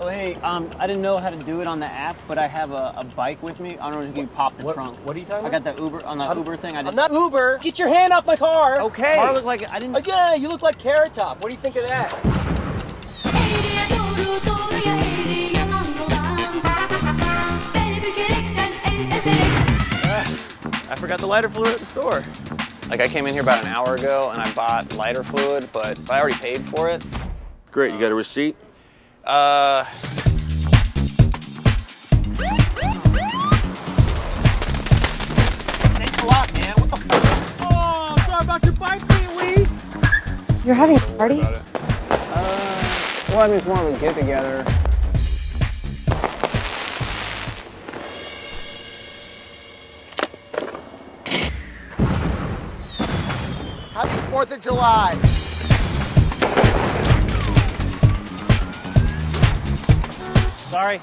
Oh, hey, um, I didn't know how to do it on the app, but I have a, a bike with me. I don't know if you can pop the What- trunk. what are you talking about? I got the Uber on the I'm- Uber thing. I I'm didn't. Uber. Get your hand off my car. okay. Car look like I didn't. Oh, yeah, you look like Carrot Top. What do you think of that? Eğriye doğru doğruya eğri yalandan Beni bükerekten el eterek I forgot the lighter fluid at the store. Like I came in here about an hour ago and I bought lighter fluid, but, but I already paid for it. Great, you got a receipt? Uh, Thanks a lot, man. What the fuck? Oh, sorry about your bike, Pee-wee. You're having a party? Well, I mean, it's more of a get together. Happy 4th of July. Sorry.